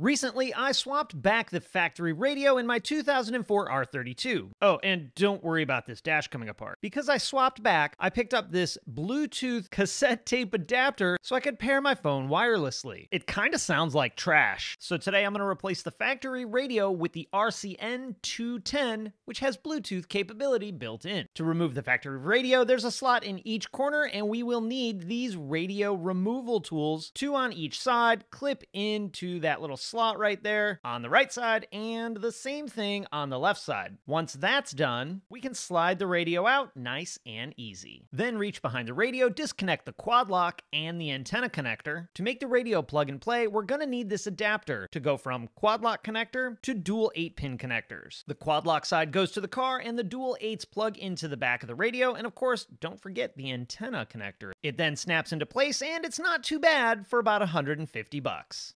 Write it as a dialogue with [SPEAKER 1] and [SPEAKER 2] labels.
[SPEAKER 1] Recently, I swapped back the factory radio in my 2004 R32. Oh, and don't worry about this dash coming apart. Because I swapped back, I picked up this Bluetooth cassette tape adapter so I could pair my phone wirelessly. It kind of sounds like trash. So today I'm going to replace the factory radio with the RCN 210, which has Bluetooth capability built in. To remove the factory radio, there's a slot in each corner, and we will need these radio removal tools, two on each side, clip into that little slot right there on the right side, and the same thing on the left side. Once that's done, we can slide the radio out nice and easy. Then reach behind the radio, disconnect the quad lock and the antenna connector. To make the radio plug and play, we're gonna need this adapter to go from quad lock connector to dual 8 pin connectors. The quad lock side goes to the car, and the dual 8s plug into the back of the radio, and of course, don't forget the antenna connector. It then snaps into place, and it's not too bad for about 150 bucks.